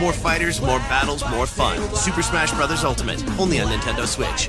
More fighters, more battles, more fun. Super Smash Bros. Ultimate, only on Nintendo Switch.